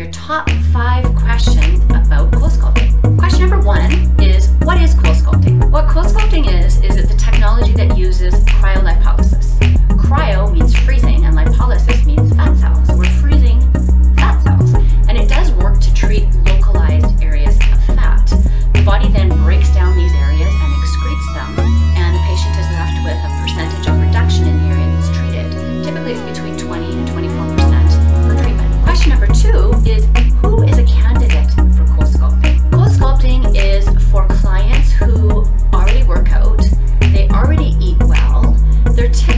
your top five questions about CoolSculpting. Question number one is, what is They're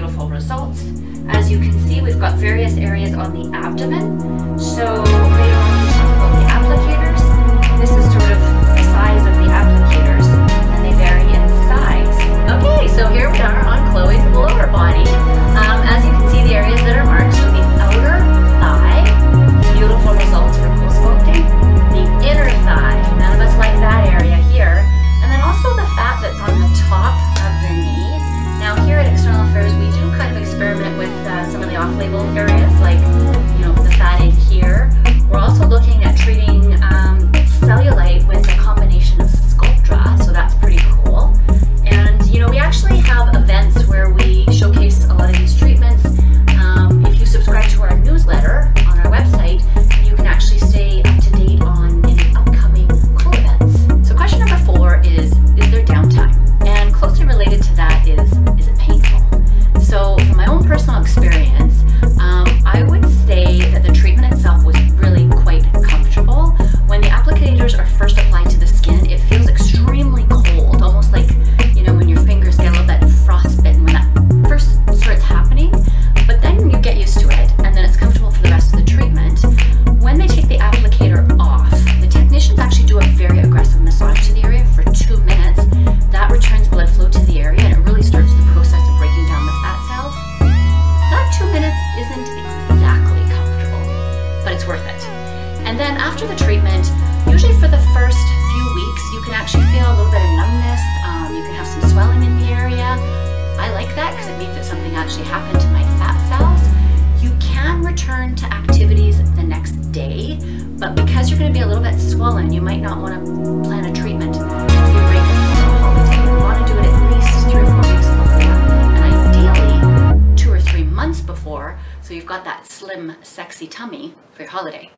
beautiful results. As you can see, we've got various areas on the abdomen. So then after the treatment, usually for the first few weeks, you can actually feel a little bit of numbness. Um, you can have some swelling in the area. I like that because it means that something actually happened to my fat cells. You can return to activities the next day, but because you're going to be a little bit swollen, you might not want to plan a treatment. You want to do it at least three four weeks before, and ideally two or three months before, so you've got that slim, sexy tummy for your holiday.